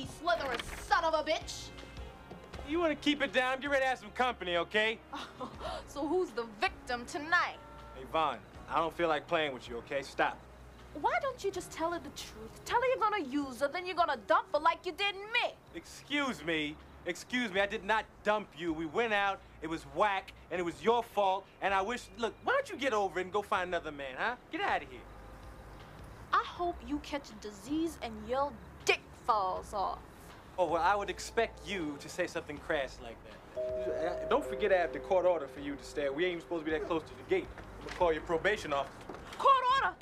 sneaky, slitherous son of a bitch. You want to keep it down? Get ready to have some company, okay? So who's the victim tonight? Hey, Yvonne, I don't feel like playing with you, okay? Stop. Why don't you just tell her the truth? Tell her you're gonna use her, then you're gonna dump her like you did me. Excuse me. Excuse me, I did not dump you. We went out, it was whack, and it was your fault, and I wish. Look, why don't you get over it and go find another man, huh? Get out of here. I hope you catch a disease and dick falls off. Oh, well, I would expect you to say something crass like that. Uh, Don't forget I have the court order for you to stay. We ain't even supposed to be that close to the gate. I'm gonna call your probation officer. Court order!